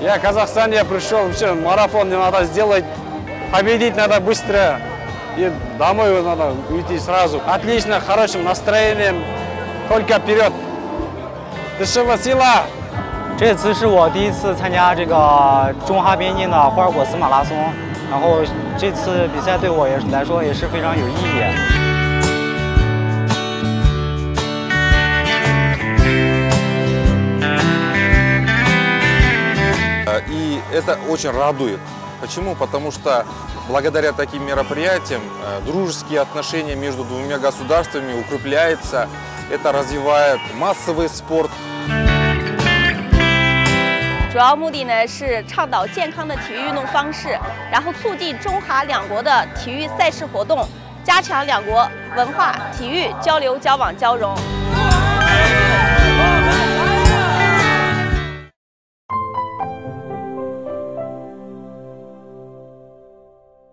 Я Казахстан, я пришел, вообще марафон не надо сделать, победить надо быстро. И домой надо уйти сразу. Отлично, хорошим настроением, только вперед. Дышевая сила. 这次是我第一次参加这个中哈边境的霍尔果斯马拉松，然后这次比赛对我也来说也是非常有意义。И это очень радует. Почему? Потому что благодаря таким мероприятиям э, дружеские отношения между двумя государствами укрепляются. Это развивает массовый спорт. 主要目的呢是倡导健康的体育运动方式，然后促进中哈两国的体育赛事活动，加强两国文化、体育交流、交往、交融。